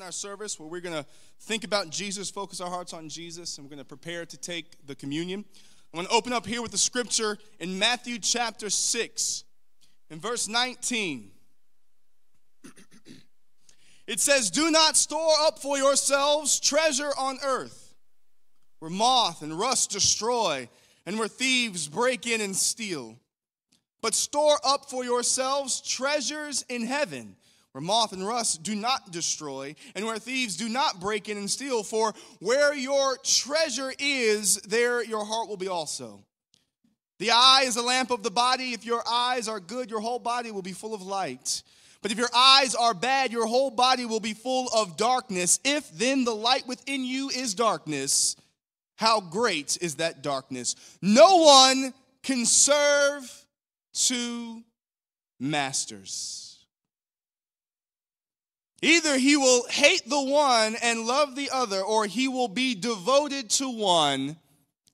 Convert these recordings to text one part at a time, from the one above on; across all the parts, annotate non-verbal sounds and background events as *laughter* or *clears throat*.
in our service where we're going to think about Jesus, focus our hearts on Jesus, and we're going to prepare to take the communion. I'm going to open up here with the scripture in Matthew chapter 6, in verse 19. *clears throat* It says, Do not store up for yourselves treasure on earth, where moth and rust destroy, and where thieves break in and steal. But store up for yourselves treasures in heaven where moth and rust do not destroy, and where thieves do not break in and steal. For where your treasure is, there your heart will be also. The eye is a lamp of the body. If your eyes are good, your whole body will be full of light. But if your eyes are bad, your whole body will be full of darkness. If then the light within you is darkness, how great is that darkness? No one can serve two masters. Either he will hate the one and love the other, or he will be devoted to one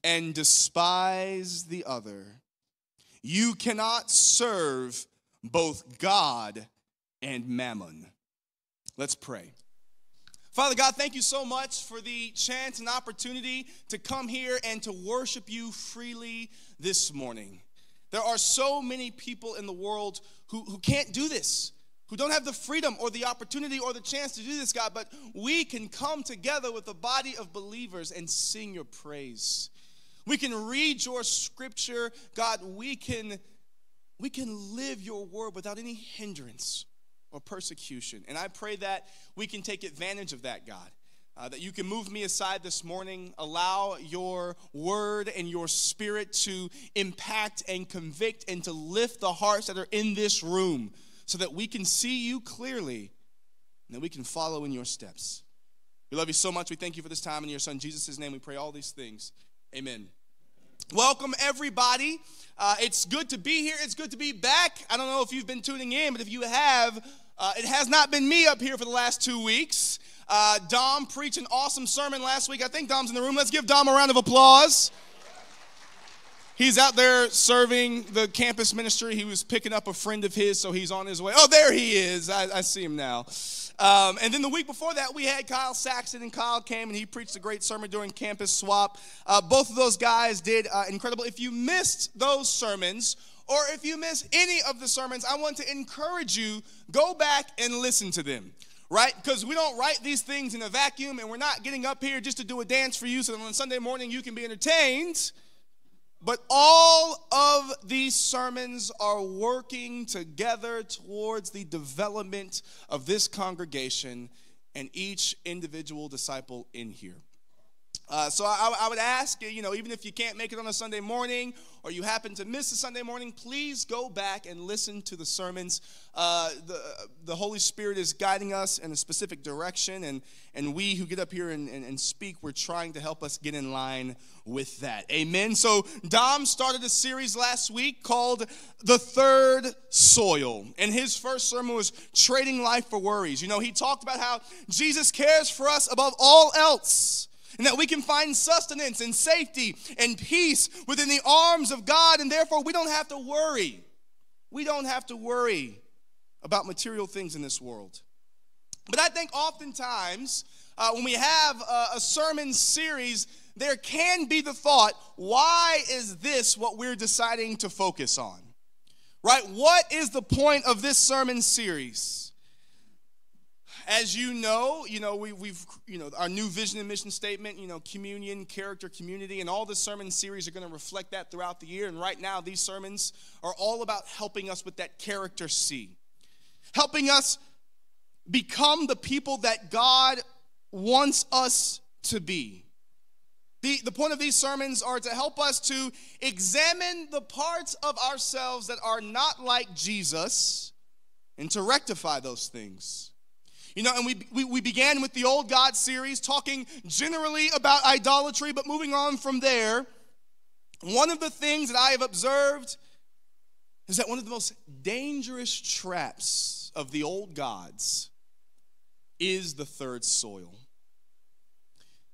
and despise the other. You cannot serve both God and mammon. Let's pray. Father God, thank you so much for the chance and opportunity to come here and to worship you freely this morning. There are so many people in the world who, who can't do this, who don't have the freedom or the opportunity or the chance to do this, God, but we can come together with a body of believers and sing your praise. We can read your scripture, God. We can, we can live your word without any hindrance or persecution. And I pray that we can take advantage of that, God. Uh, that you can move me aside this morning, allow your word and your spirit to impact and convict and to lift the hearts that are in this room so that we can see you clearly and that we can follow in your steps. We love you so much. We thank you for this time. In your son Jesus' name, we pray all these things. Amen. Welcome, everybody. Uh, it's good to be here. It's good to be back. I don't know if you've been tuning in, but if you have, uh, it has not been me up here for the last two weeks. Uh, Dom preached an awesome sermon last week. I think Dom's in the room. Let's give Dom a round of applause. He's out there serving the campus ministry. He was picking up a friend of his, so he's on his way. Oh, there he is. I, I see him now. Um, and then the week before that, we had Kyle Saxon, and Kyle came and he preached a great sermon during Campus Swap. Uh, both of those guys did uh, incredible. If you missed those sermons, or if you miss any of the sermons, I want to encourage you go back and listen to them right? Because we don't write these things in a vacuum and we're not getting up here just to do a dance for you so that on Sunday morning you can be entertained. But all of these sermons are working together towards the development of this congregation and each individual disciple in here. Uh, so I, I, would ask, you you know, even if you can't make it on a Sunday morning or you happen to miss a Sunday morning, please go back and listen to the sermons. Uh, the, the Holy Spirit is guiding us in a specific direction, and, and we who get up here and, and, and speak, we're trying to help us get in line with that. Amen. So Dom started a series last week called The Third Soil, and his first sermon was Trading Life for Worries. You know, he talked about how Jesus cares for us above all else and that we can find sustenance and safety and peace within the arms of God, and therefore we don't have to worry. We don't have to worry about material things in this world. But I think oftentimes uh, when we have a, a sermon series, there can be the thought, why is this what we're deciding to focus on? Right? What is the point of this sermon series? As you know, you know, we, we've, you know, our new vision and mission statement, you know, communion, character, community, and all the sermon series are going to reflect that throughout the year. And right now, these sermons are all about helping us with that character C, helping us become the people that God wants us to be. The, the point of these sermons are to help us to examine the parts of ourselves that are not like Jesus and to rectify those things. You know, and we, we, we began with the Old God series talking generally about idolatry, but moving on from there, one of the things that I have observed is that one of the most dangerous traps of the old gods is the third soil.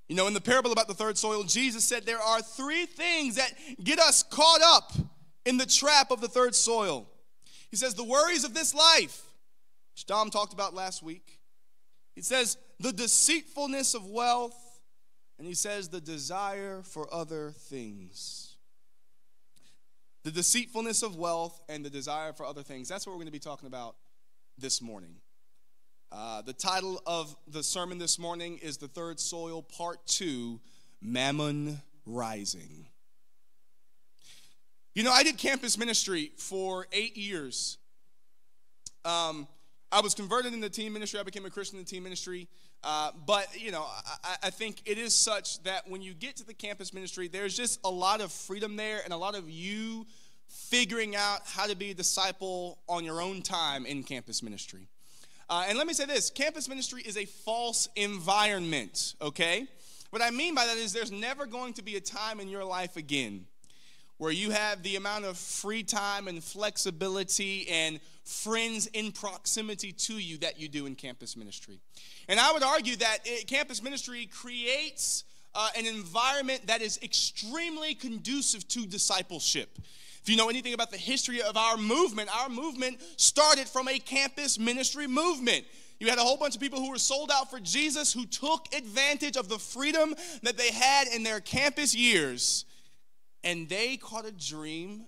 You know, in the parable about the third soil, Jesus said there are three things that get us caught up in the trap of the third soil. He says, the worries of this life, which Dom talked about last week, it says, the deceitfulness of wealth, and he says the desire for other things. The deceitfulness of wealth and the desire for other things. That's what we're going to be talking about this morning. Uh, the title of the sermon this morning is The Third Soil, Part 2 Mammon Rising. You know, I did campus ministry for eight years. Um, I was converted in the teen ministry. I became a Christian in the teen ministry. Uh, but, you know, I, I, think it is such that when you get to the campus ministry, there's just a lot of freedom there and a lot of you figuring out how to be a disciple on your own time in campus ministry. Uh, and let me say this campus ministry is a false environment, okay? What I mean by that is there's never going to be a time in your life again where you have the amount of free time and flexibility and friends in proximity to you that you do in campus ministry. And I would argue that it, campus ministry creates uh, an environment that is extremely conducive to discipleship. If you know anything about the history of our movement, our movement started from a campus ministry movement. You had a whole bunch of people who were sold out for Jesus who took advantage of the freedom that they had in their campus years and they caught a dream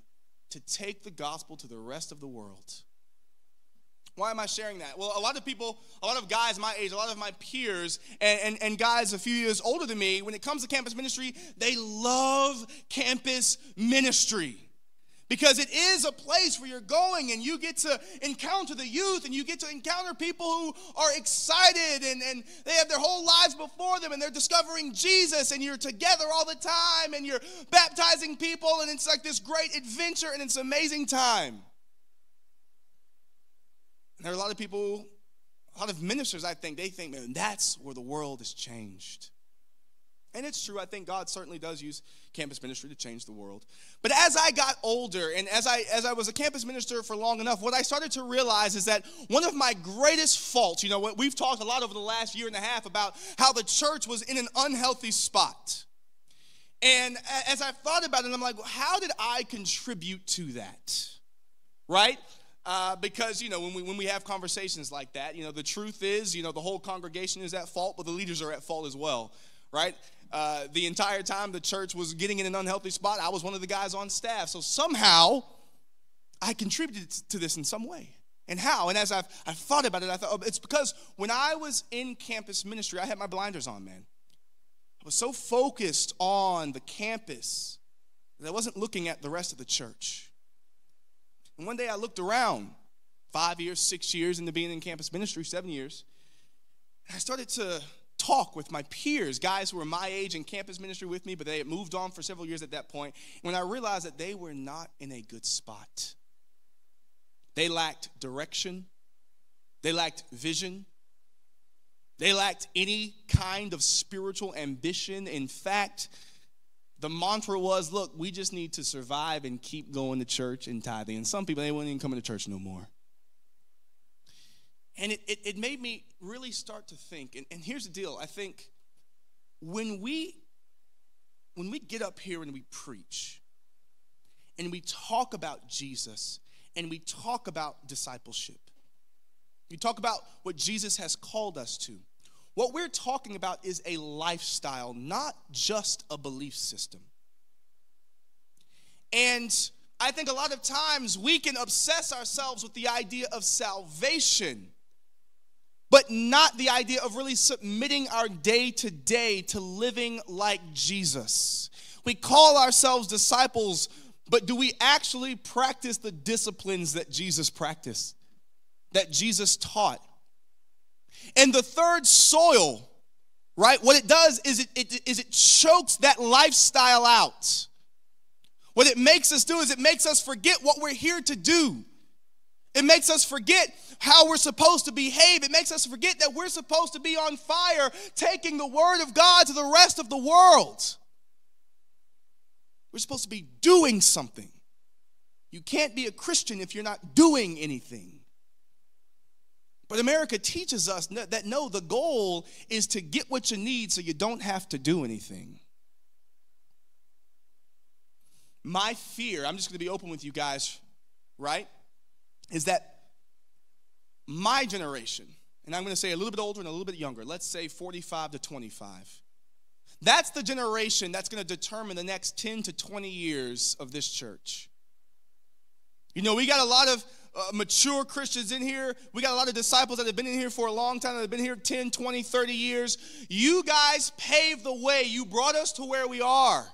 to take the gospel to the rest of the world. Why am I sharing that? Well, a lot of people, a lot of guys my age, a lot of my peers, and, and, and, guys a few years older than me, when it comes to campus ministry, they love campus ministry because it is a place where you're going and you get to encounter the youth and you get to encounter people who are excited and, and they have their whole lives before them and they're discovering Jesus and you're together all the time and you're baptizing people and it's like this great adventure and it's an amazing time. And there are a lot of people, a lot of ministers, I think, they think, man, that's where the world has changed. And it's true, I think God certainly does use campus ministry to change the world. But as I got older and as I as I was a campus minister for long enough, what I started to realize is that one of my greatest faults, you know, what we've talked a lot over the last year and a half about how the church was in an unhealthy spot. And as I thought about it, I'm like, well, how did I contribute to that? Right? Uh, because you know when we when we have conversations like that, you know the truth is you know the whole congregation is at fault, but the leaders are at fault as well, right? Uh, the entire time the church was getting in an unhealthy spot, I was one of the guys on staff. So somehow I contributed to this in some way. And how? And as I've, I've thought about it, I thought, oh, it's because when I was in campus ministry, I had my blinders on, man. I was so focused on the campus that I wasn't looking at the rest of the church. And one day I looked around, five years, six years into being in campus ministry, seven years, and I started to talk with my peers, guys who were my age in campus ministry with me, but they had moved on for several years at that point, when I realized that they were not in a good spot. They lacked direction, they lacked vision, they lacked any kind of spiritual ambition. In fact, the mantra was look, we just need to survive and keep going to church and tithing. And some people, they wouldn't even come to church no more. And it, it, it, made me really start to think. And, and here's the deal I think when we when we get up here and we preach and we talk about Jesus and we talk about discipleship, we talk about what Jesus has called us to. What we're talking about is a lifestyle, not just a belief system. And I think a lot of times we can obsess ourselves with the idea of salvation but not the idea of really submitting our day to day to living like Jesus. We call ourselves disciples, but do we actually practice the disciplines that Jesus practiced, that Jesus taught? And the third soil, right, what it does is it, it, is it chokes that lifestyle out. What it makes us do is it makes us forget what we're here to do. It makes us forget how we're supposed to behave. It makes us forget that we're supposed to be on fire, taking the word of God to the rest of the world. We're supposed to be doing something. You can't be a Christian if you're not doing anything. But America teaches us that no, the goal is to get what you need so you don't have to do anything. My fear, I'm just going to be open with you guys, right? Is that my generation, and I'm going to say a little bit older and a little bit younger, let's say 45 to 25. That's the generation that's going to determine the next 10 to 20 years of this church. You know, we got a lot of uh, mature Christians in here. We got a lot of disciples that have been in here for a long time, that have been here 10, 20, 30 years. You guys paved the way. You brought us to where we are.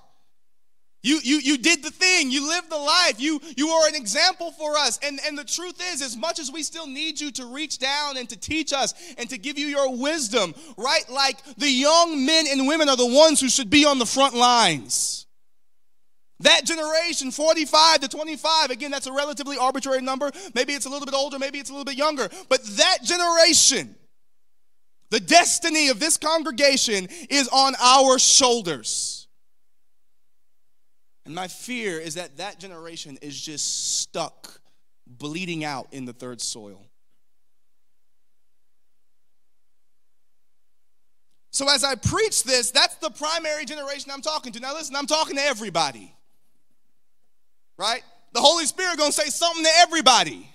You, you, you did the thing. You lived the life. You, you are an example for us. And, and the truth is, as much as we still need you to reach down and to teach us and to give you your wisdom, right? Like the young men and women are the ones who should be on the front lines. That generation, 45 to 25, again, that's a relatively arbitrary number. Maybe it's a little bit older, maybe it's a little bit younger. But that generation, the destiny of this congregation is on our shoulders. And my fear is that that generation is just stuck, bleeding out in the third soil. So, as I preach this, that's the primary generation I'm talking to. Now, listen, I'm talking to everybody. Right? The Holy Spirit gonna say something to everybody.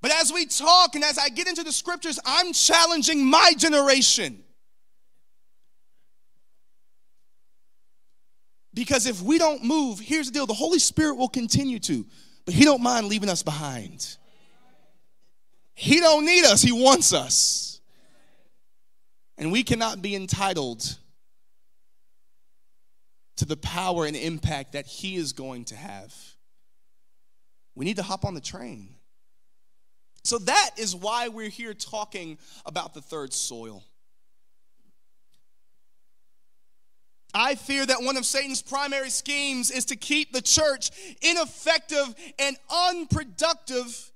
But as we talk and as I get into the scriptures, I'm challenging my generation. Because if we don't move, here's the deal the Holy Spirit will continue to, but He don't mind leaving us behind. He don't need us, He wants us. And we cannot be entitled to the power and impact that He is going to have. We need to hop on the train. So that is why we're here talking about the third soil. I fear that one of Satan's primary schemes is to keep the church ineffective and unproductive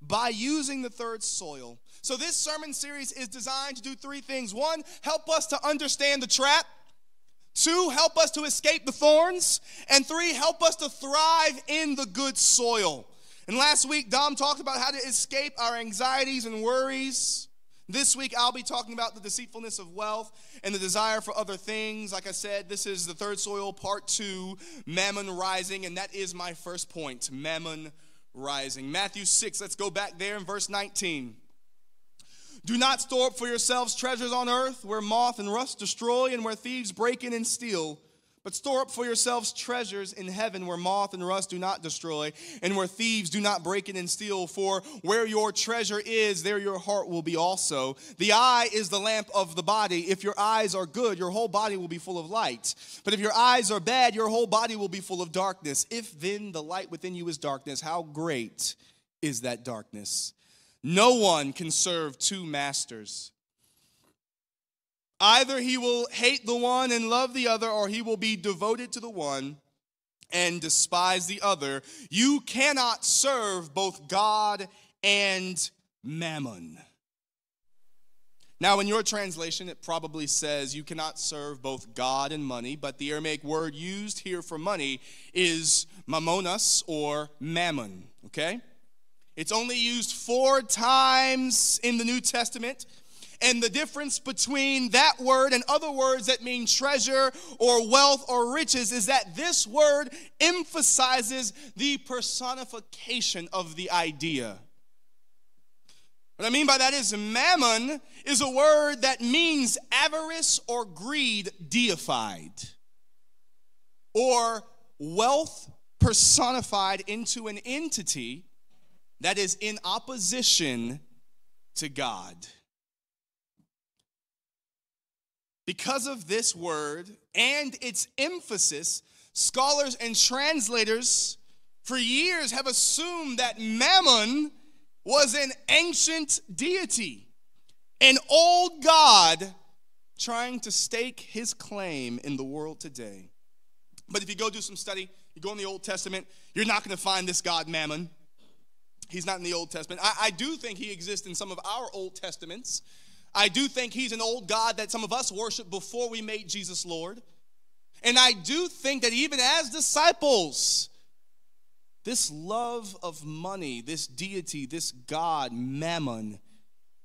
by using the third soil. So, this sermon series is designed to do three things. One, help us to understand the trap. Two, help us to escape the thorns. And three, help us to thrive in the good soil. And last week, Dom talked about how to escape our anxieties and worries. This week, I'll be talking about the deceitfulness of wealth and the desire for other things. Like I said, this is the third soil, part two, mammon rising. And that is my first point mammon rising. Matthew 6, let's go back there in verse 19. Do not store up for yourselves treasures on earth where moth and rust destroy and where thieves break in and steal. But store up for yourselves treasures in heaven where moth and rust do not destroy and where thieves do not break in and steal. For where your treasure is, there your heart will be also. The eye is the lamp of the body. If your eyes are good, your whole body will be full of light. But if your eyes are bad, your whole body will be full of darkness. If then the light within you is darkness, how great is that darkness? No one can serve two masters. Either he will hate the one and love the other, or he will be devoted to the one and despise the other. You cannot serve both God and mammon. Now, in your translation, it probably says you cannot serve both God and money, but the Aramaic word used here for money is mammonas or mammon, okay? It's only used four times in the New Testament. And the difference between that word and other words that mean treasure or wealth or riches is that this word emphasizes the personification of the idea. What I mean by that is mammon is a word that means avarice or greed deified, or wealth personified into an entity that is in opposition to God. Because of this word and its emphasis, scholars and translators for years have assumed that Mammon was an ancient deity, an old god trying to stake his claim in the world today. But if you go do some study, you go in the Old Testament, you're not going to find this god Mammon. He's not in the Old Testament. I, I, do think he exists in some of our Old Testaments. I do think he's an old God that some of us worshiped before we made Jesus Lord. And I do think that even as disciples, this love of money, this deity, this God, Mammon,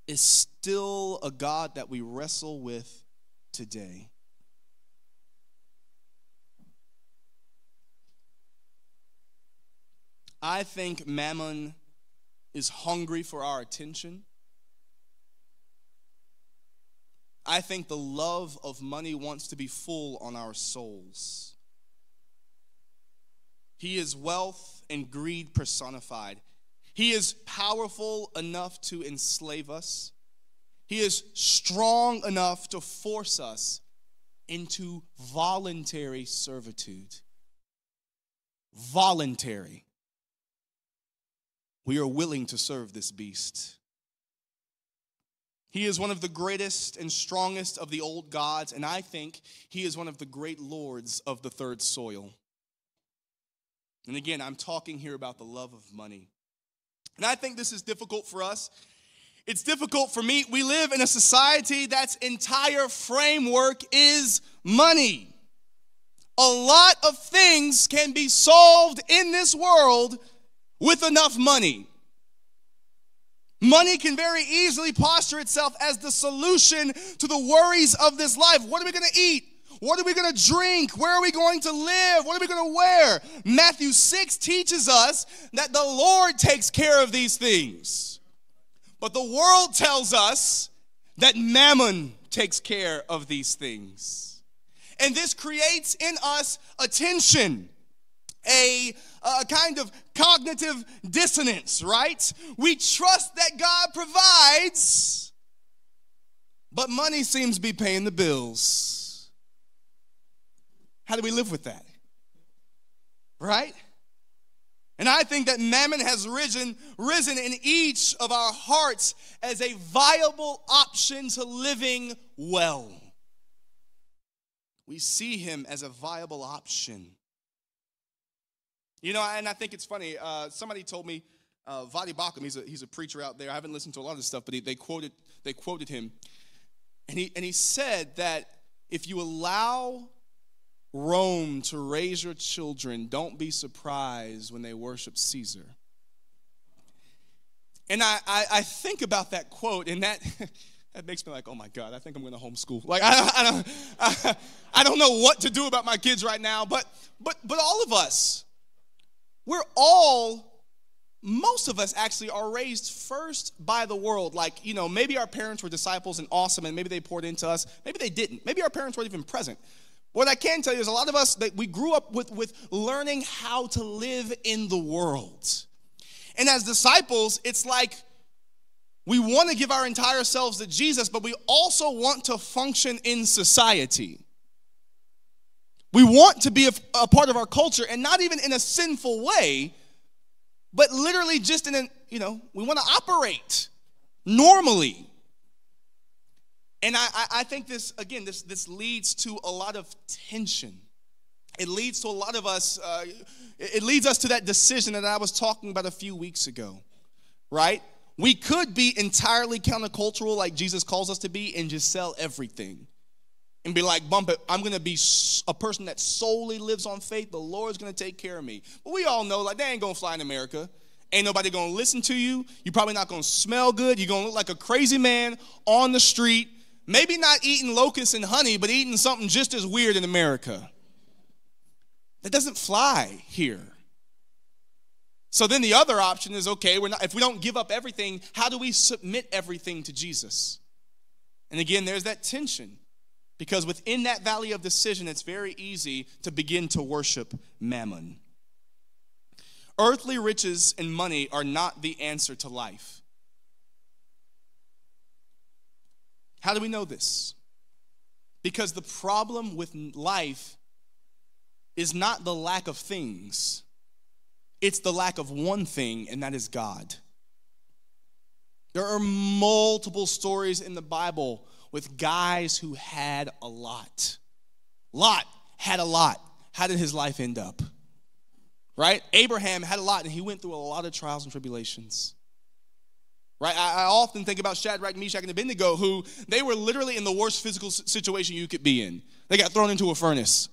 is still a God that we wrestle with today. I think Mammon is hungry for our attention. I think the love of money wants to be full on our souls. He is wealth and greed personified. He is powerful enough to enslave us. He is strong enough to force us into voluntary servitude. Voluntary. We are willing to serve this beast. He is one of the greatest and strongest of the old gods, and I think he is one of the great lords of the third soil. And again, I'm talking here about the love of money. And I think this is difficult for us. It's difficult for me. We live in a society that's entire framework is money. A lot of things can be solved in this world with enough money. Money can very easily posture itself as the solution to the worries of this life. What are we going to eat? What are we going to drink? Where are we going to live? What are we going to wear? Matthew 6 teaches us that the Lord takes care of these things. But the world tells us that mammon takes care of these things. And this creates in us a tension, a, a kind of cognitive dissonance, right? We trust that God provides, but money seems to be paying the bills. How do we live with that? Right? And I think that mammon has risen, risen in each of our hearts as a viable option to living well. We see him as a viable option. You know, and I think it's funny. Uh, somebody told me, uh, Voddie Baucham, he's a, he's a preacher out there. I haven't listened to a lot of this stuff, but he, they, quoted, they quoted him. And he, and he said that if you allow Rome to raise your children, don't be surprised when they worship Caesar. And I, I, I think about that quote, and that, *laughs* that makes me like, oh my God, I think I'm going to homeschool. Like, I, I, don't, *laughs* I, I don't know what to do about my kids right now, but, but, but all of us, we're all most of us actually are raised first by the world. Like, you know, maybe our parents were disciples and awesome, and maybe they poured into us. Maybe they didn't. Maybe our parents weren't even present. What I can tell you is a lot of us that we grew up with, with learning how to live in the world. And as disciples, it's like we want to give our entire selves to Jesus, but we also want to function in society. We want to be a, a, part of our culture and not even in a sinful way, but literally just in a, you know, we want to operate normally. And I, I think this, again, this, this leads to a lot of tension. It leads to a lot of us, uh, it leads us to that decision that I was talking about a few weeks ago, right? We could be entirely countercultural like Jesus calls us to be and just sell everything and be like, bump it, I'm gonna be a person that solely lives on faith. The Lord's gonna take care of me. But we all know, like, they ain't gonna fly in America. Ain't nobody gonna listen to you. You're probably not gonna smell good. You're gonna look like a crazy man on the street. Maybe not eating locusts and honey, but eating something just as weird in America. That doesn't fly here. So then the other option is okay, we're not, if we don't give up everything, how do we submit everything to Jesus? And again, there's that tension. Because within that valley of decision, it's very easy to begin to worship mammon. Earthly riches and money are not the answer to life. How do we know this? Because the problem with life is not the lack of things, it's the lack of one thing, and that is God. There are multiple stories in the Bible with guys who had a lot. Lot had a lot. How did his life end up? Right? Abraham had a lot and he went through a lot of trials and tribulations. Right? I, I often think about Shadrach, Meshach, and Abednego, who they were literally in the worst physical situation you could be in. They got thrown into a furnace.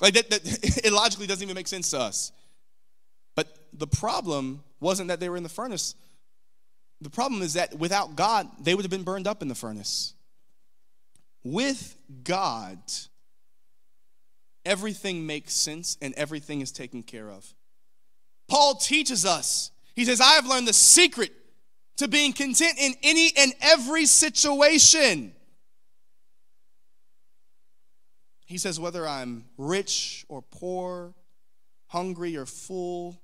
Like that, that *laughs* it logically doesn't even make sense to us. But the problem wasn't that they were in the furnace. The problem is that without God, they would have been burned up in the furnace. With God, everything makes sense and everything is taken care of. Paul teaches us, he says, I have learned the secret to being content in any and every situation. He says, whether I'm rich or poor, hungry or full,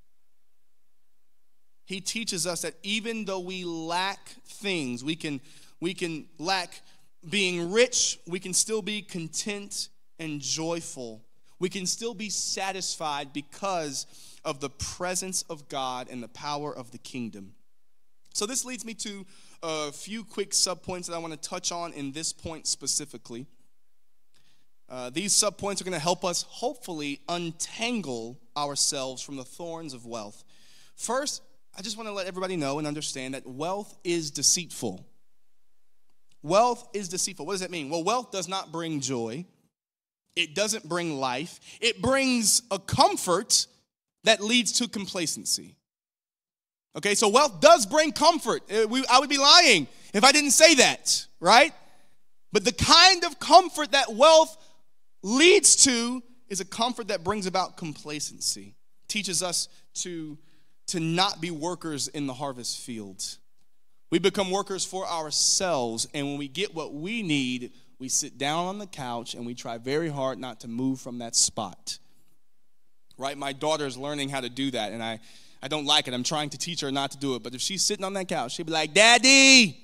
he teaches us that even though we lack things, we can, we can lack being rich, we can still be content and joyful. We can still be satisfied because of the presence of God and the power of the kingdom. So, this leads me to a few quick subpoints that I want to touch on in this point specifically. Uh, these subpoints are going to help us hopefully untangle ourselves from the thorns of wealth. First, I just want to let everybody know and understand that wealth is deceitful. Wealth is deceitful. What does that mean? Well, wealth does not bring joy, it doesn't bring life, it brings a comfort that leads to complacency. Okay, so wealth does bring comfort. Uh, I would be lying if I didn't say that, right? But the kind of comfort that wealth leads to is a comfort that brings about complacency, teaches us to, to not be workers in the harvest field. We become workers for ourselves, and when we get what we need, we sit down on the couch and we try very hard not to move from that spot. Right? My daughter is learning how to do that, and I, I don't like it. I'm trying to teach her not to do it. But if she's sitting on that couch, she'll be like, Daddy,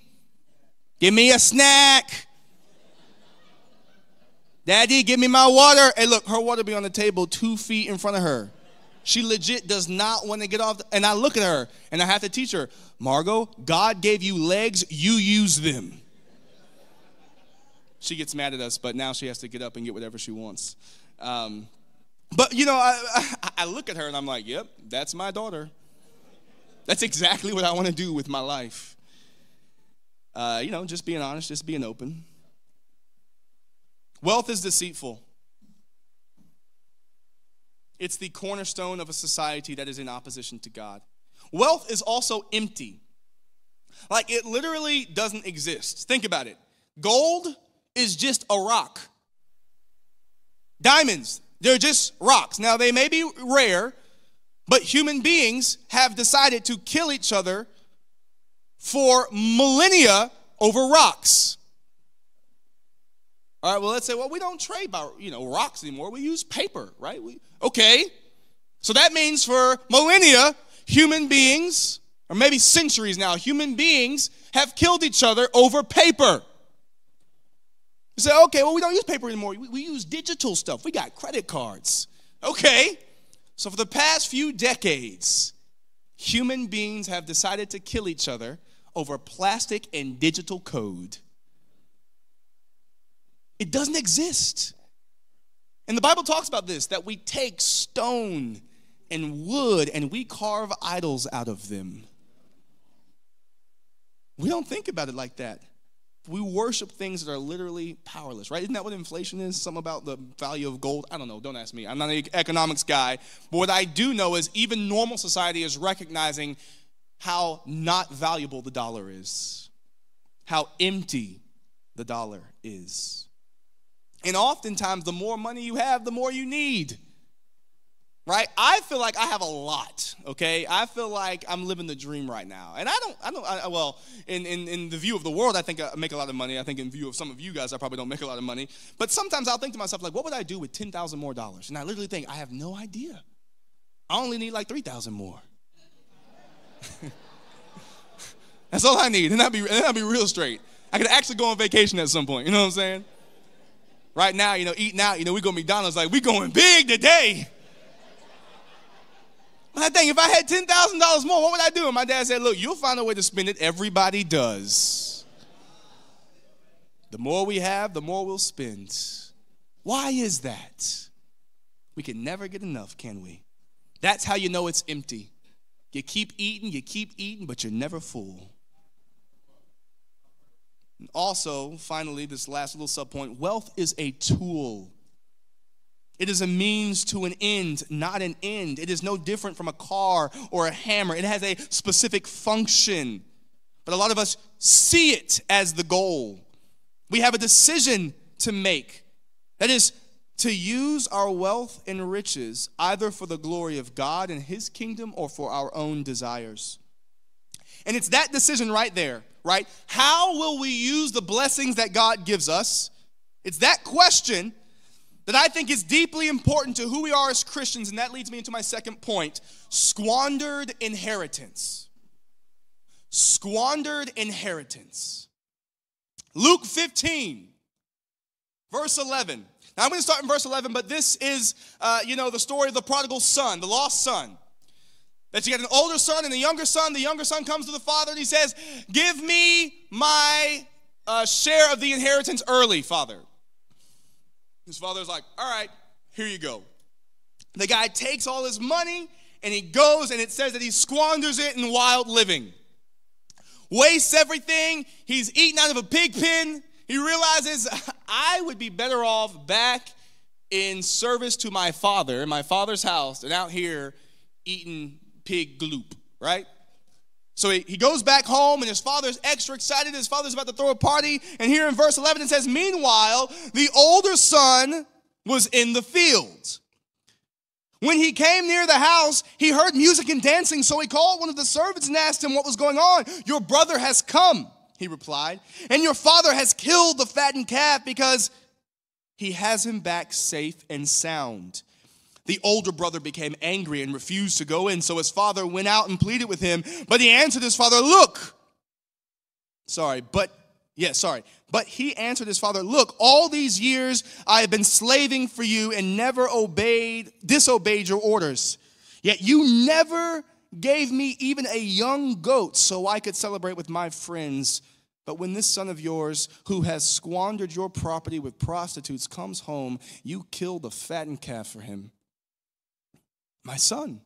give me a snack. Daddy, give me my water. Hey, look, her water be on the table two feet in front of her. She legit does not want to get off. The, and I look at her and I have to teach her, Margot, God gave you legs, you use them. She gets mad at us, but now she has to get up and get whatever she wants. Um, but you know, I, I, *laughs* I look at her and I'm like, yep, that's my daughter. That's exactly what I want to do with my life. Uh, you know, just being honest, just being open. Wealth is deceitful. It's the cornerstone of a society that is in opposition to God. Wealth is also empty. Like it literally doesn't exist. Think about it. Gold is just a rock. Diamonds, they're just rocks. Now, they may be rare, but human beings have decided to kill each other for millennia over rocks. All right, well, let's say, well, we don't trade by, you know, rocks anymore. We use paper, right? We, okay. So that means for millennia, human beings, or maybe centuries now, human beings have killed each other over paper. You say, okay, well, we don't use paper anymore. We, we use digital stuff. We got credit cards. Okay. So for the past few decades, human beings have decided to kill each other over plastic and digital code. It doesn't exist. And the Bible talks about this that we take stone and wood and we carve idols out of them. We don't think about it like that. We worship things that are literally powerless, right? Isn't that what inflation is? Something about the value of gold? I don't know. Don't ask me. I'm not an economics guy. But what I do know is even normal society is recognizing how not valuable the dollar is, how empty the dollar is. And oftentimes, the more money you have, the more you need. Right? I feel like I have a lot, okay? I feel like I'm living the dream right now. And I don't, I don't, I, well, in, in, in the view of the world, I think I make a lot of money. I think in view of some of you guys, I probably don't make a lot of money. But sometimes I'll think to myself, like, what would I do with 10,000 more dollars? And I literally think, I have no idea. I only need like 3,000 more. *laughs* That's all I need. And I'll be, and I'll be real straight. I could actually go on vacation at some point. You know what I'm saying? Right now, you know, eating out, you know, we go to McDonald's like, we going big today. But I think if I had $10,000 more, what would I do? And my dad said, look, you'll find a way to spend it. Everybody does. The more we have, the more we'll spend. Why is that? We can never get enough, can we? That's how you know it's empty. You keep eating, you keep eating, but you're never full. Also, finally, this last little subpoint wealth is a tool. It is a means to an end, not an end. It is no different from a car or a hammer. It has a specific function. But a lot of us see it as the goal. We have a decision to make. That is, to use our wealth and riches either for the glory of God and His kingdom or for our own desires. And it's that decision right there, right? How will we use the blessings that God gives us? It's that question that I think is deeply important to who we are as Christians, and that leads me into my second point squandered inheritance. Squandered inheritance. Luke 15, verse 11. Now I'm going to start in verse 11, but this is, uh, you know, the story of the prodigal son, the lost son. That you got an older son and a younger son. The younger son comes to the father and he says, Give me my uh, share of the inheritance early, father. His father's like, All right, here you go. The guy takes all his money and he goes, and it says that he squanders it in wild living. Wastes everything. He's eaten out of a pig pen. He realizes *laughs* I would be better off back in service to my father in my father's house than out here eating pig gloop, right? So he, he goes back home, and his father's extra excited. His father's about to throw a party. And here in verse 11, it says, Meanwhile, the older son was in the field. When he came near the house, he heard music and dancing, so he called one of the servants and asked him what was going on. Your brother has come he replied. And your father has killed the fattened calf because he has him back safe and sound. The older brother became angry and refused to go in, so his father went out and pleaded with him. But he answered his father, Look, sorry, but, yeah, sorry. But he answered his father, Look, all these years I have been slaving for you and never obeyed, disobeyed your orders. Yet you never gave me even a young goat so I could celebrate with my friends. But when this son of yours, who has squandered your property with prostitutes, comes home, you kill the fattened calf for him. My son,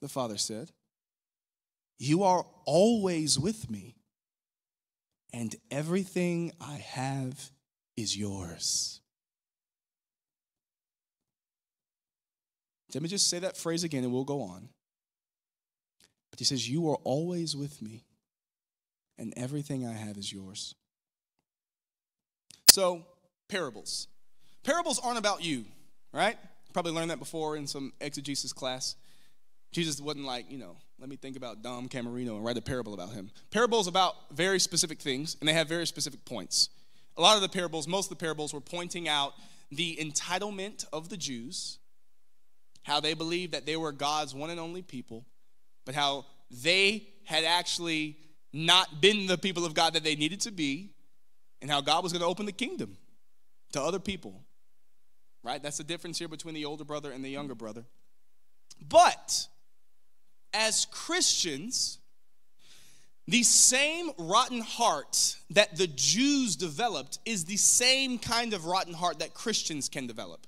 the father said, you are always with me, and everything I have is yours. Let me just say that phrase again and we'll go on. But he says, You are always with me, and everything I have is yours. So, parables. Parables aren't about you, right? Probably learned that before in some exegesis class. Jesus wasn't like, you know, let me think about Dom Camerino and write a parable about him. Parables about very specific things, and they have very specific points. A lot of the parables, most of the parables, were pointing out the entitlement of the Jews, how they believed that they were God's one and only people, but how they had actually not been the people of God that they needed to be, and how God was going to open the kingdom to other people. Right? That's the difference here between the older brother and the younger brother. But as Christians, the same rotten heart that the Jews developed is the same kind of rotten heart that Christians can develop.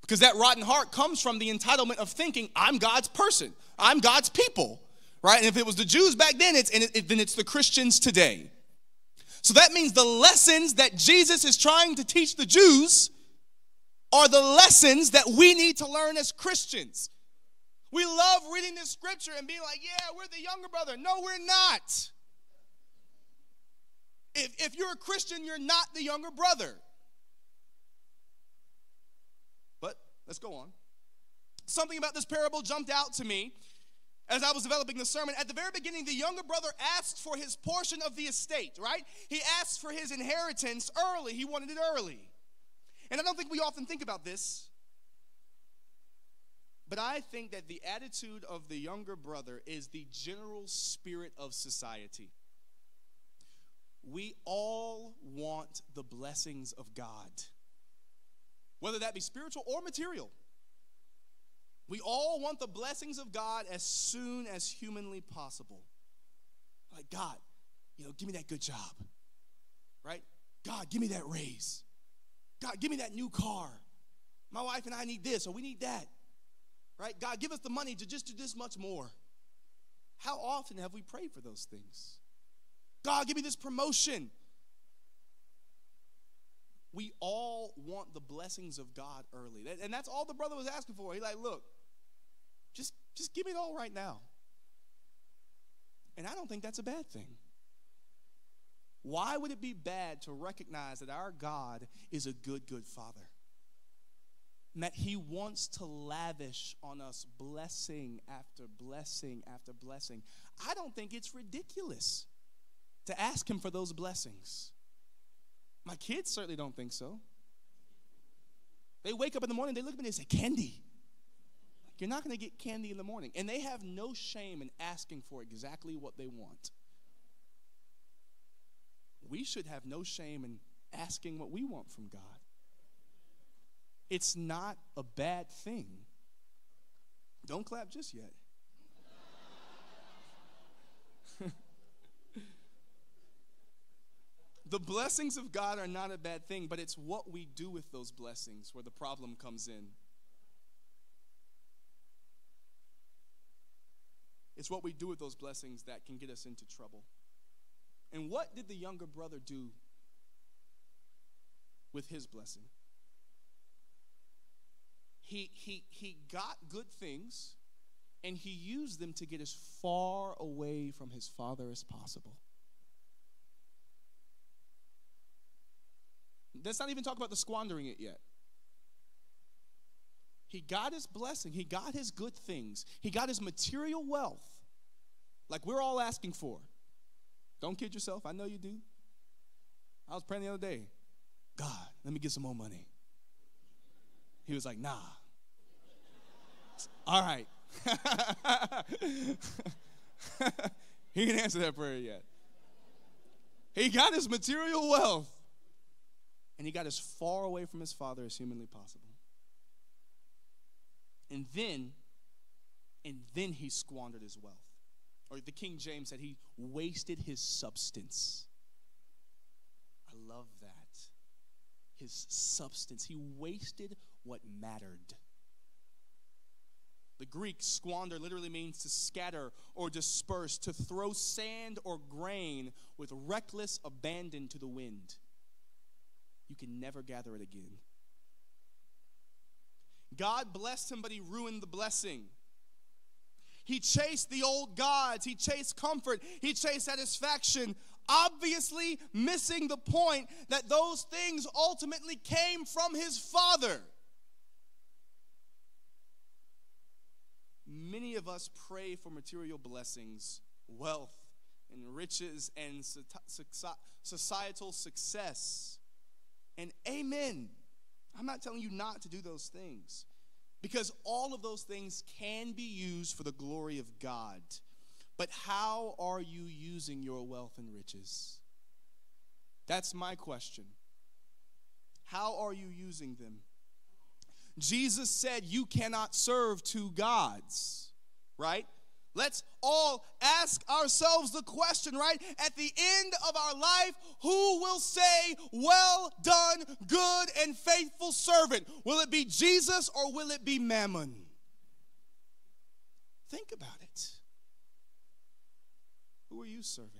Because that rotten heart comes from the entitlement of thinking, I'm God's person, I'm God's people, right? And if it was the Jews back then, it's, it, then it's the Christians today. So that means the lessons that Jesus is trying to teach the Jews are the lessons that we need to learn as Christians. We love reading this scripture and being like, yeah, we're the younger brother. No, we're not. If, if you're a Christian, you're not the younger brother. But let's go on. Something about this parable jumped out to me as I was developing the sermon. At the very beginning, the younger brother asked for his portion of the estate, right? He asked for his inheritance early. He wanted it early. And I don't think we often think about this. But I think that the attitude of the younger brother is the general spirit of society. We all want the blessings of God whether that be spiritual or material. We all want the blessings of God as soon as humanly possible. Like, God, you know, give me that good job, right? God, give me that raise. God, give me that new car. My wife and I need this, or we need that, right? God, give us the money to just do this much more. How often have we prayed for those things? God, give me this promotion. We all want the blessings of God early. And that's all the brother was asking for. He's like, look, just, just give me it all right now. And I don't think that's a bad thing. Why would it be bad to recognize that our God is a good, good father? that He wants to lavish on us blessing after blessing after blessing. I don't think it's ridiculous to ask Him for those blessings. My kids certainly don't think so. They wake up in the morning, they look at me and they say, Candy. You're not going to get candy in the morning. And they have no shame in asking for exactly what they want. We should have no shame in asking what we want from God. It's not a bad thing. Don't clap just yet. *laughs* the blessings of God are not a bad thing, but it's what we do with those blessings where the problem comes in. It's what we do with those blessings that can get us into trouble. And what did the younger brother do with his blessing? He, he, he got good things and he used them to get as far away from his father as possible. Let's not even talk about the squandering it yet. He got his blessing, he got his good things, he got his material wealth, like we're all asking for. Don't kid yourself, I know you do. I was praying the other day, God, let me get some more money. He was like, nah. All right. *laughs* he didn't answer that prayer yet. He got his material wealth and he got as far away from his father as humanly possible. And then, and then he squandered his wealth. Or the King James said he wasted his substance. I love that. His substance. He wasted what mattered. The Greek squander literally means to scatter or disperse, to throw sand or grain with reckless abandon to the wind you can never gather it again. God blessed him, but he ruined the blessing. He chased the old gods, he chased comfort, he chased satisfaction, obviously missing the point that those things ultimately came from his father. Many of us pray for material blessings, wealth, and riches, and societal success. And amen. I'm not telling you not to do those things because all of those things can be used for the glory of God. But how are you using your wealth and riches? That's my question. How are you using them? Jesus said you cannot serve two gods, right? Let's all ask ourselves the question, right? At the end of our life, who will say, Well done, good and faithful servant? Will it be Jesus or will it be Mammon? Think about it. Who are you serving?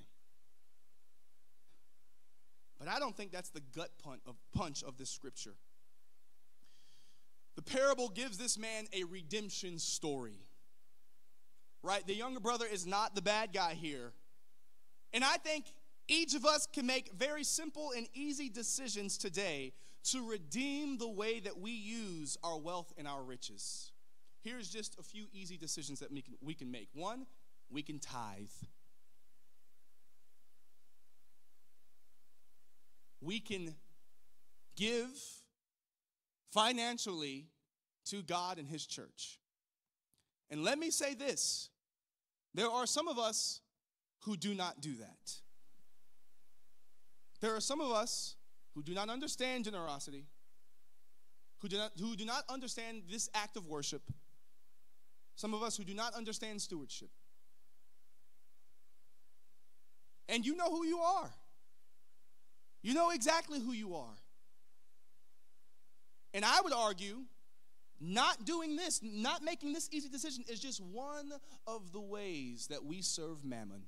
But I don't think that's the gut punch of, this scripture. The parable gives this man a redemption story right? The younger brother is not the bad guy here. And I think each of us can make very simple and easy decisions today to redeem the way that we use our wealth and our riches. Here's just a few easy decisions that we can, we can make. One, we can tithe. We can give financially to God and His church. And let me say this there are some of us who do not do that. There are some of us who do not understand generosity, who do not, who do not understand this act of worship, some of us who do not understand stewardship. And you know who you are. You know exactly who you are. And I would argue not doing this, not making this easy decision is just one of the ways that we serve mammon.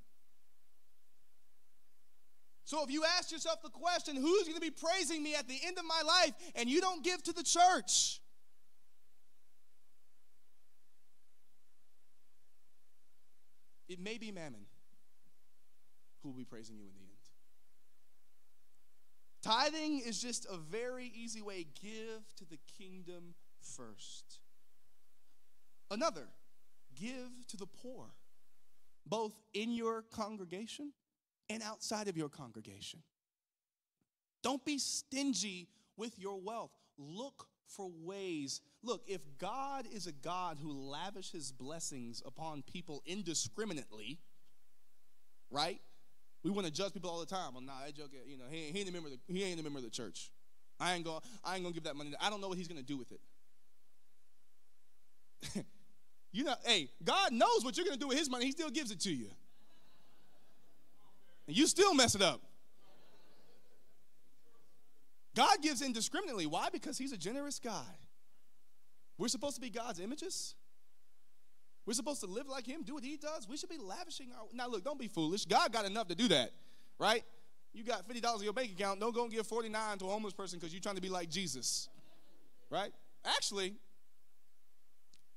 So if you ask yourself the question, who's going to be praising me at the end of my life, and you don't give to the church, it may be mammon who will be praising you in the end. Tithing is just a very easy way. Give to the kingdom first. Another, give to the poor, both in your congregation and outside of your congregation. Don't be stingy with your wealth. Look for ways. Look, if God is a God who lavishes blessings upon people indiscriminately, right? We want to judge people all the time. Well, nah, that joke, you know, he, he ain't a member of the, he ain't a member of the church. I ain't gonna. I ain't gonna give that money. I don't know what he's gonna do with it. You know, hey, God knows what you're gonna do with his money, he still gives it to you. And you still mess it up. God gives indiscriminately. Why? Because he's a generous God. We're supposed to be God's images. We're supposed to live like him, do what he does. We should be lavishing our. Now, look, don't be foolish. God got enough to do that, right? You got $50 in your bank account. Don't go and give 49 to a homeless person because you're trying to be like Jesus, right? Actually,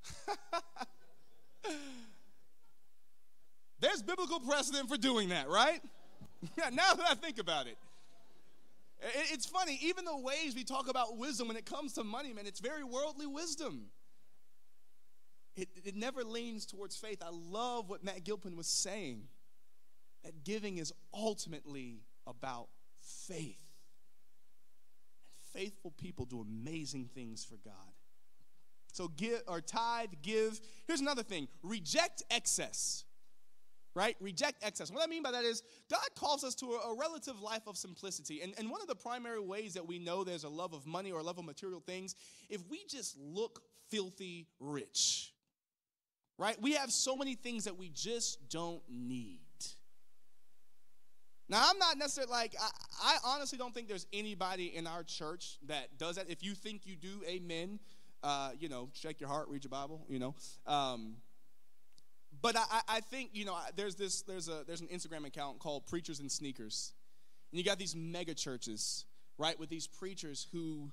*laughs* there's biblical precedent for doing that, right? *laughs* now that I think about it. It's funny, even the ways we talk about wisdom when it comes to money, man, it's very worldly wisdom. It, it never leans towards faith. I love what Matt Gilpin was saying that giving is ultimately about faith. And faithful people do amazing things for God. So give or tithe, give. Here's another thing reject excess right? Reject excess. What I mean by that is God calls us to a, a, relative life of simplicity. And, and one of the primary ways that we know there's a love of money or a love of material things, if we just look filthy rich, right? We have so many things that we just don't need. Now, I'm not necessarily like, I, I honestly don't think there's anybody in our church that does that. If you think you do, amen. Uh, you know, check your heart, read your Bible, you know. Um, but I, I think you know there's this there's a there's an Instagram account called Preachers and Sneakers, and you got these mega churches, right, with these preachers who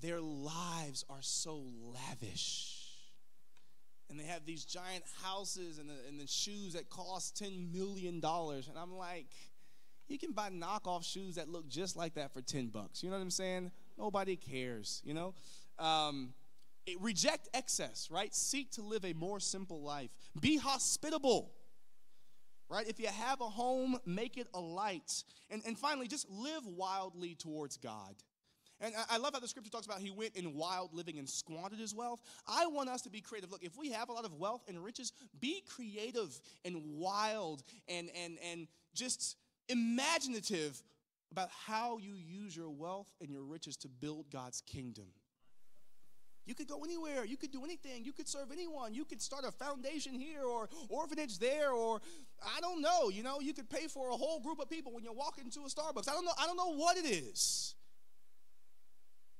their lives are so lavish, and they have these giant houses and the, and the shoes that cost ten million dollars, and I'm like, you can buy knockoff shoes that look just like that for ten bucks. You know what I'm saying? Nobody cares, you know. Um, reject excess, right? Seek to live a more simple life. Be hospitable, right? If you have a home, make it a light. And, and finally, just live wildly towards God. And I love how the scripture talks about he went in wild living and squandered his wealth. I want us to be creative. Look, if we have a lot of wealth and riches, be creative and wild and, and, and just imaginative about how you use your wealth and your riches to build God's kingdom. You could go anywhere. You could do anything. You could serve anyone. You could start a foundation here or orphanage there or I don't know. You know, you could pay for a whole group of people when you walk into a Starbucks. I don't know. I don't know what it is.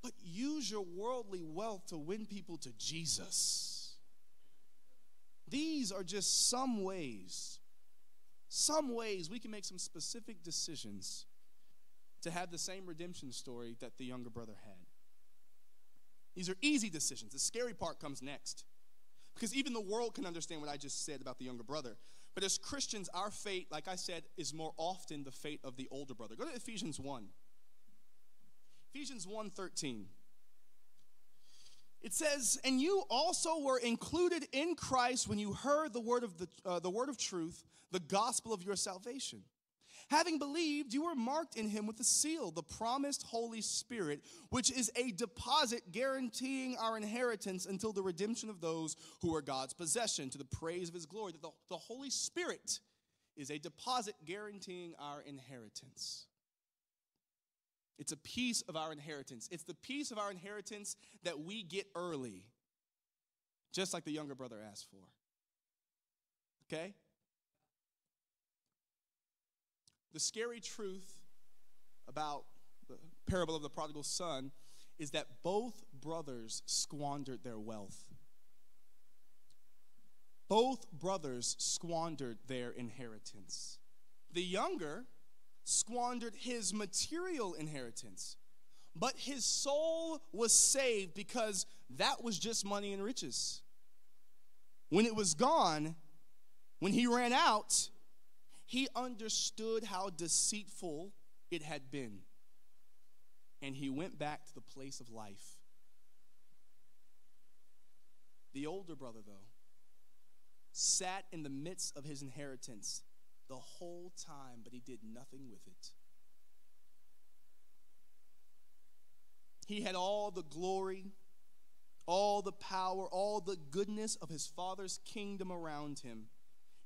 But use your worldly wealth to win people to Jesus. These are just some ways, some ways we can make some specific decisions to have the same redemption story that the younger brother had. These are easy decisions. The scary part comes next. Because even the world can understand what I just said about the younger brother. But as Christians, our fate, like I said, is more often the fate of the older brother. Go to Ephesians 1. Ephesians 1:13. It says, "And you also were included in Christ when you heard the word of the, uh, the word of truth, the gospel of your salvation." Having believed, you were marked in him with a seal, the promised Holy Spirit, which is a deposit guaranteeing our inheritance until the redemption of those who are God's possession, to the praise of his glory. The, the Holy Spirit is a deposit guaranteeing our inheritance. It's a piece of our inheritance. It's the piece of our inheritance that we get early, just like the younger brother asked for. Okay? The scary truth about the parable of the prodigal son is that both brothers squandered their wealth. Both brothers squandered their inheritance. The younger squandered his material inheritance, but his soul was saved because that was just money and riches. When it was gone, when he ran out, he understood how deceitful it had been. And he went back to the place of life. The older brother, though, sat in the midst of his inheritance the whole time, but he did nothing with it. He had all the glory, all the power, all the goodness of his father's kingdom around him,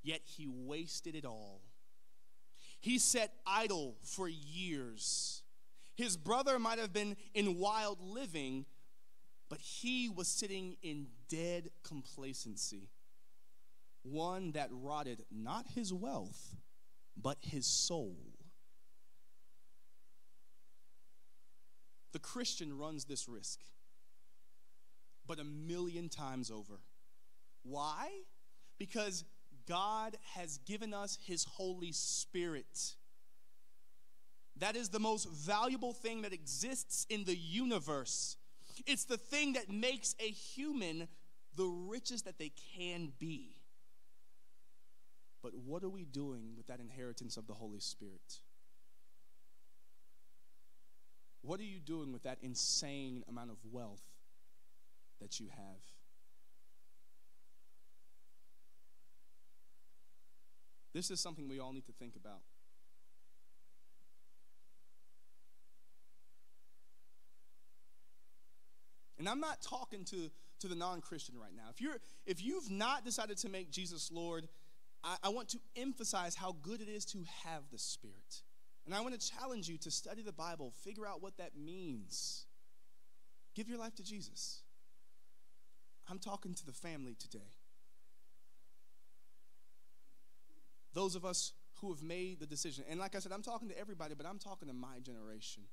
yet he wasted it all. He sat idle for years. His brother might have been in wild living, but he was sitting in dead complacency, one that rotted not his wealth, but his soul. The Christian runs this risk, but a million times over. Why? Because God has given us His Holy Spirit. That is the most valuable thing that exists in the universe. It's the thing that makes a human the richest that they can be. But what are we doing with that inheritance of the Holy Spirit? What are you doing with that insane amount of wealth that you have? This is something we all need to think about. And I'm not talking to, to the non-Christian right now. If you're if you've not decided to make Jesus Lord, I, I want to emphasize how good it is to have the Spirit. And I want to challenge you to study the Bible, figure out what that means. Give your life to Jesus. I'm talking to the family today. Those of us who have made the decision. And like I said, I'm talking to everybody, but I'm talking to my generation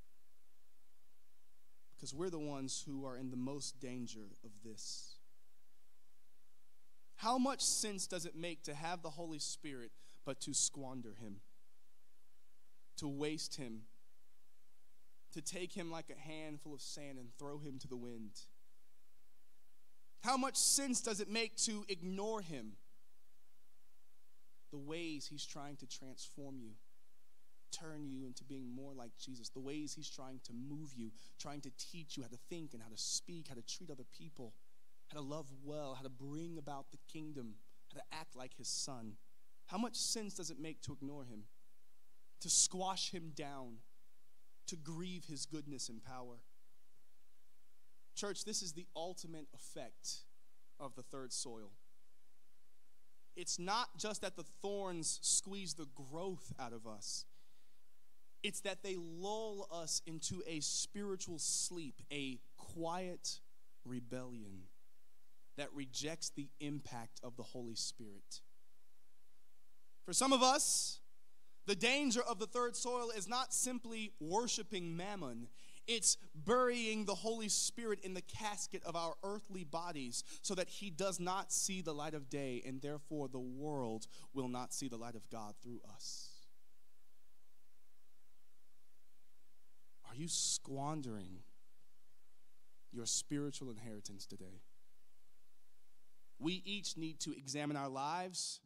because we're the ones who are in the most danger of this. How much sense does it make to have the Holy Spirit but to squander Him, to waste Him, to take Him like a handful of sand and throw Him to the wind? How much sense does it make to ignore Him? The ways He's trying to transform you turn you into being more like Jesus, the ways He's trying to move you, trying to teach you how to think and how to speak, how to treat other people, how to love well, how to bring about the kingdom, how to act like His Son. How much sense does it make to ignore Him, to squash Him down, to grieve His goodness and power? Church, this is the ultimate effect of the third soil. It's not just that the thorns squeeze the growth out of us, it's that they lull us into a spiritual sleep, a quiet rebellion that rejects the impact of the Holy Spirit. For some of us, the danger of the third soil is not simply worshiping mammon, it's burying the Holy Spirit in the casket of our earthly bodies so that he does not see the light of day, and therefore the world will not see the light of God through us. Are you squandering your spiritual inheritance today? We each need to examine our lives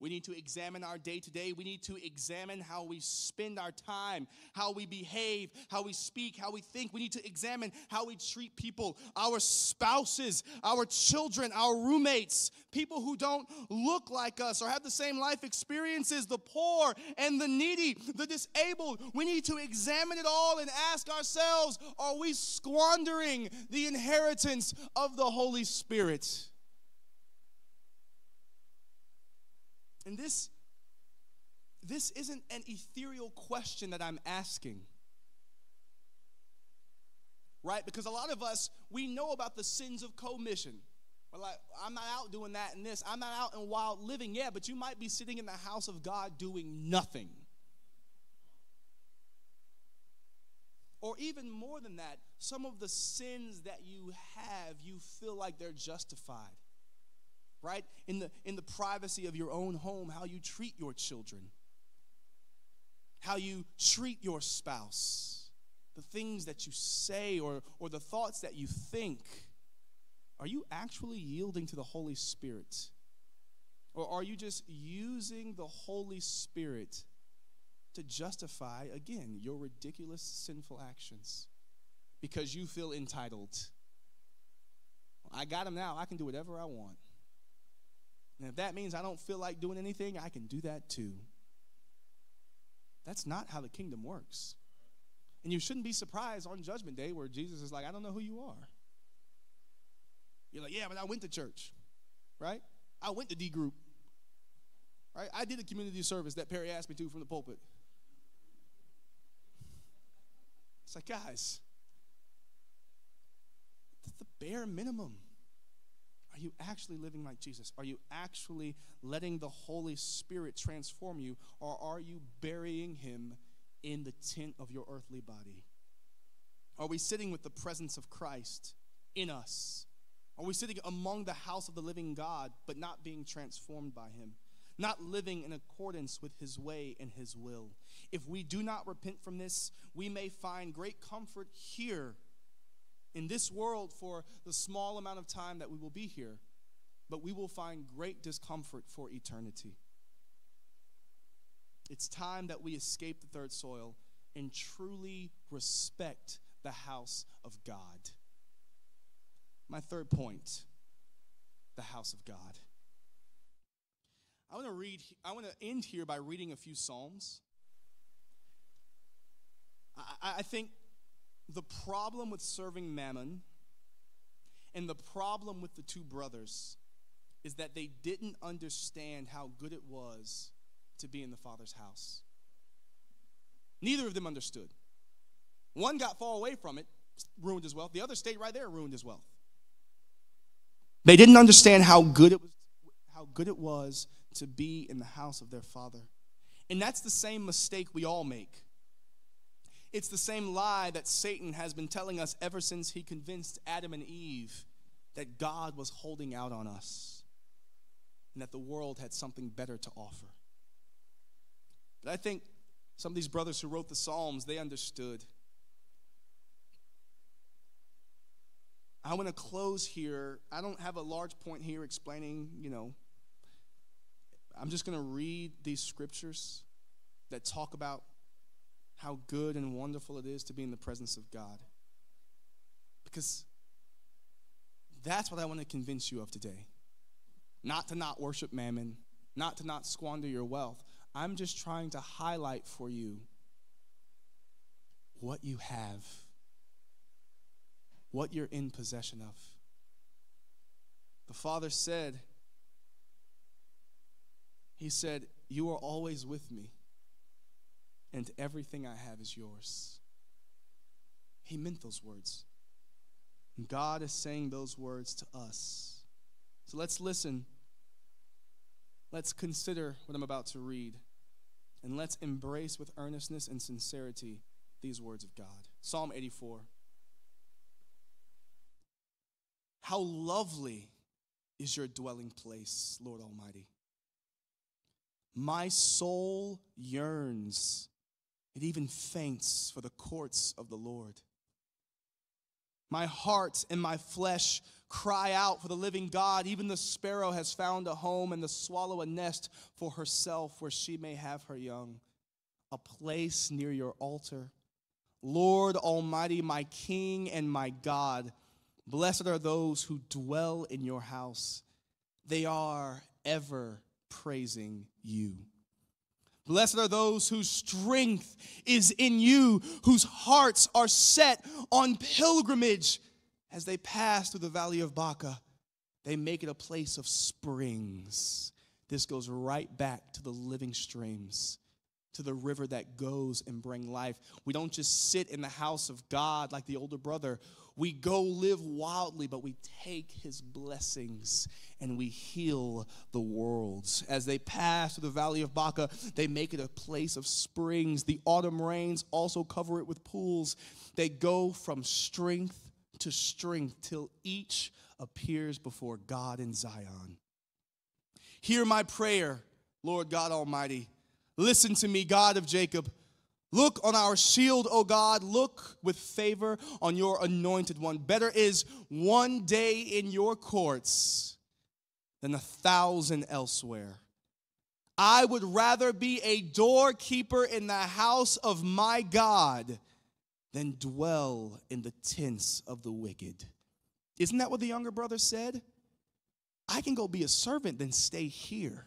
we need to examine our day to day. We need to examine how we spend our time, how we behave, how we speak, how we think. We need to examine how we treat people, our spouses, our children, our roommates, people who don't look like us or have the same life experiences, the poor and the needy, the disabled. We need to examine it all and ask ourselves are we squandering the inheritance of the Holy Spirit? And this, this isn't an ethereal question that I'm asking. Right? Because a lot of us, we know about the sins of commission. We're like, I'm not out doing that and this. I'm not out in wild living. Yeah, but you might be sitting in the house of God doing nothing. Or even more than that, some of the sins that you have, you feel like they're justified right? In the, in the privacy of your own home, how you treat your children, how you treat your spouse, the things that you say or, or the thoughts that you think. Are you actually yielding to the Holy Spirit? Or are you just using the Holy Spirit to justify, again, your ridiculous sinful actions because you feel entitled? I got him now. I can do whatever I want. And if that means I don't feel like doing anything, I can do that too. That's not how the kingdom works. And you shouldn't be surprised on Judgment Day where Jesus is like, I don't know who you are. You're like, yeah, but I went to church, right? I went to D group, right? I did a community service that Perry asked me to from the pulpit. It's like, guys, that's the bare minimum. Are you actually living like Jesus? Are you actually letting the Holy Spirit transform you? Or are you burying him in the tent of your earthly body? Are we sitting with the presence of Christ in us? Are we sitting among the house of the living God, but not being transformed by him? Not living in accordance with his way and his will. If we do not repent from this, we may find great comfort here in this world for the small amount of time that we will be here, but we will find great discomfort for eternity. It's time that we escape the third soil and truly respect the house of God. My third point the house of God. I want to read, I want to end here by reading a few Psalms. I, I think the problem with serving mammon and the problem with the two brothers is that they didn't understand how good it was to be in the Father's house. Neither of them understood. One got far away from it, ruined his wealth. The other stayed right there, ruined his wealth. They didn't understand how good it was, how good it was to be in the house of their father. And that's the same mistake we all make. It's the same lie that Satan has been telling us ever since he convinced Adam and Eve that God was holding out on us and that the world had something better to offer. But I think some of these brothers who wrote the Psalms, they understood. I want to close here. I don't have a large point here explaining, you know, I'm just going to read these scriptures that talk about how good and wonderful it is to be in the presence of God. Because that's what I want to convince you of today. Not to not worship mammon, not to not squander your wealth. I'm just trying to highlight for you what you have, what you're in possession of. The Father said, He said, You are always with me and everything I have is yours. He meant those words. And God is saying those words to us. So let's listen. Let's consider what I'm about to read. And let's embrace with earnestness and sincerity these words of God. Psalm 84. How lovely is your dwelling place, Lord Almighty. My soul yearns it even faints for the courts of the Lord. My heart and my flesh cry out for the living God. Even the sparrow has found a home, and the swallow a nest for herself where she may have her young, a place near your altar. Lord Almighty, my King and my God, blessed are those who dwell in your house. They are ever praising you. Blessed are those whose strength is in you, whose hearts are set on pilgrimage. As they pass through the valley of Baca, they make it a place of springs. This goes right back to the living streams, to the river that goes and bring life. We don't just sit in the house of God like the older brother. We go live wildly, but we take his blessings and we heal the worlds. As they pass through the valley of Baca, they make it a place of springs. The autumn rains also cover it with pools. They go from strength to strength till each appears before God in Zion. Hear my prayer, Lord God Almighty. Listen to me, God of Jacob. Look on our shield, O God. Look with favor on your anointed one. Better is one day in your courts than a thousand elsewhere. I would rather be a doorkeeper in the house of my God than dwell in the tents of the wicked. Isn't that what the younger brother said? I can go be a servant than stay here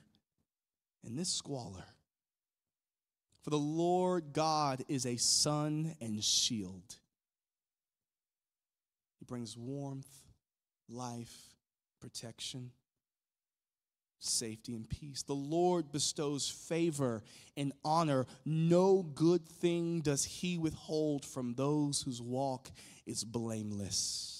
in this squalor. For the Lord God is a sun and shield. He brings warmth, life, protection, safety, and peace. The Lord bestows favor and honor. No good thing does he withhold from those whose walk is blameless.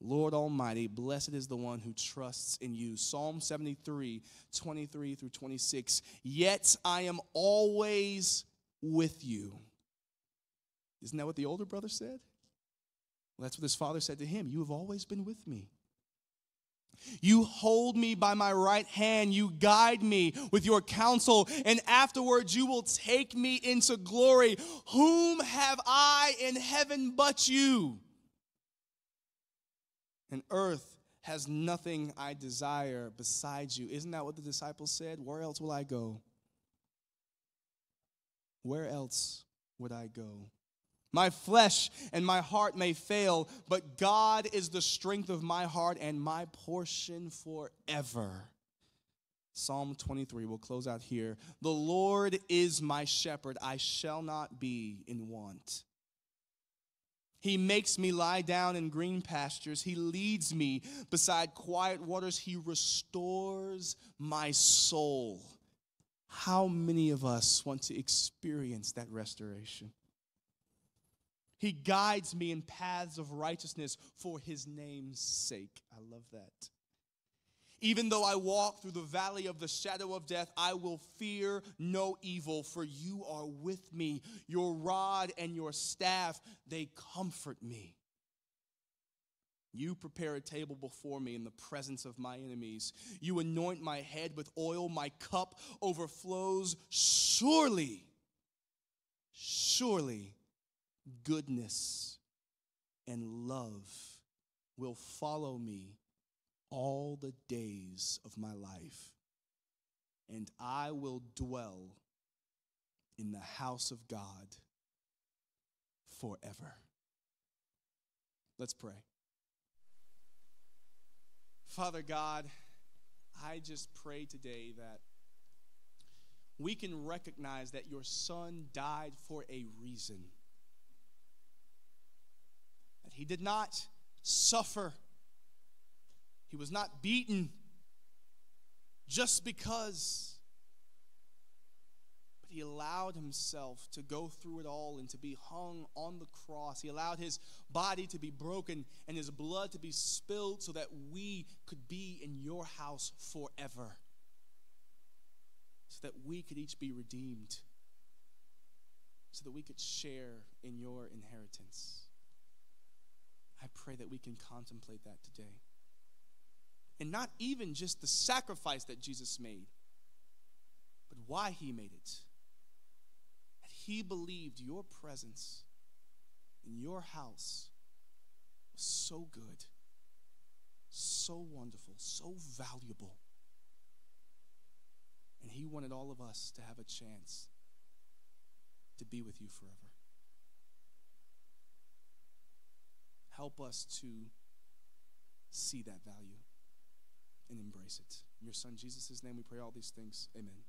Lord Almighty, blessed is the one who trusts in you. Psalm 73, 23 through 26. Yet I am always with you. Isn't that what the older brother said? Well, that's what his father said to him. You have always been with me. You hold me by my right hand. You guide me with your counsel. And afterwards, you will take me into glory. Whom have I in heaven but you? And earth has nothing I desire besides you. Isn't that what the disciples said? Where else will I go? Where else would I go? My flesh and my heart may fail, but God is the strength of my heart and my portion forever. Psalm 23, we'll close out here. The Lord is my shepherd, I shall not be in want. He makes me lie down in green pastures. He leads me beside quiet waters. He restores my soul. How many of us want to experience that restoration? He guides me in paths of righteousness for his name's sake. I love that. Even though I walk through the valley of the shadow of death, I will fear no evil, for you are with me. Your rod and your staff, they comfort me. You prepare a table before me in the presence of my enemies. You anoint my head with oil, my cup overflows. Surely, surely, goodness and love will follow me all the days of my life, and I will dwell in the house of God forever. Let's pray. Father God, I just pray today that we can recognize that your son died for a reason. That he did not suffer he was not beaten just because. But he allowed himself to go through it all and to be hung on the cross. He allowed his body to be broken and his blood to be spilled so that we could be in your house forever. So that we could each be redeemed. So that we could share in your inheritance. I pray that we can contemplate that today and not even just the sacrifice that Jesus made, but why he made it. That he believed your presence in your house was so good, so wonderful, so valuable. And he wanted all of us to have a chance to be with you forever. Help us to see that value and embrace it. In your son Jesus' name we pray all these things. Amen.